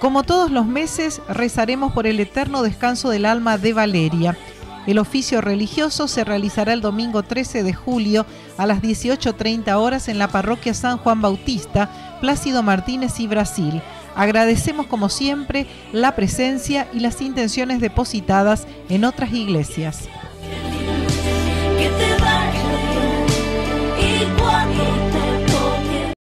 Como todos los meses, rezaremos por el eterno descanso del alma de Valeria. El oficio religioso se realizará el domingo 13 de julio a las 18.30 horas en la parroquia San Juan Bautista, Plácido Martínez y Brasil. Agradecemos como siempre la presencia y las intenciones depositadas en otras iglesias.